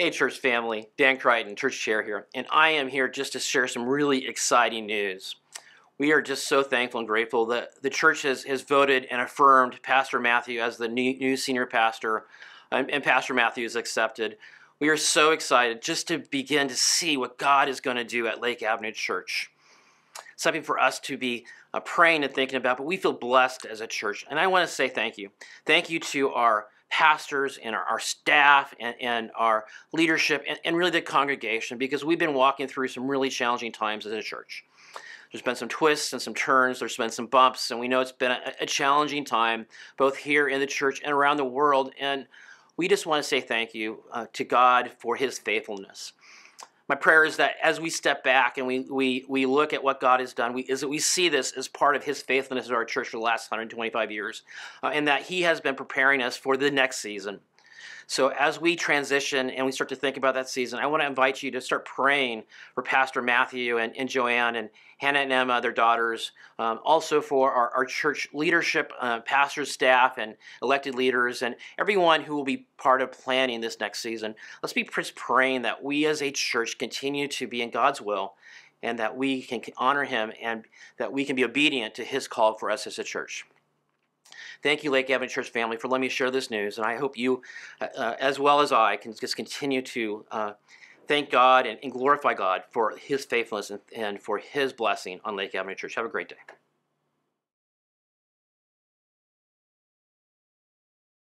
Hey, church family, Dan Crichton, church chair here, and I am here just to share some really exciting news. We are just so thankful and grateful that the church has, has voted and affirmed Pastor Mathew as the new, new senior pastor, and, and Pastor Mathew is accepted. We are so excited just to begin to see what God is going to do at Lake Avenue Church. Something for us to be uh, praying and thinking about, but we feel blessed as a church. And I want to say thank you. Thank you to our pastors and our, our staff and, and, our leadership and, and really the congregation because we've been walking through some really challenging times as a church. There's been some twists and some turns, there's been some bumps, and we know it's been a, a challenging time both here in the church and around the world. And we just want to say thank you uh, to God for his faithfulness my prayer is that as we step back and we, we, we look at what God has done, we, is that we see this as part of His faithfulness to our church for the last 125 years, uh, and that He has been preparing us for the next season. So as we transition and we start to think about that season, I want to invite you to start praying for Pastor Mathew and, and Joanne and Hannah and Emma, their daughters, um, also for our, our church leadership, uh, pastors, staff, and elected leaders, and everyone who will be part of planning this next season. Let's be praying that we as a church continue to be in God's will and that we can honor Him and that we can be obedient to His call for us as a church. Thank you, Lake Avenue Church family, for letting me share this news. And I hope you, uh, uh, as well as I, can just continue to uh, thank God and, and, glorify God for His faithfulness and, and for His blessing on Lake Avenue Church. Have a great day.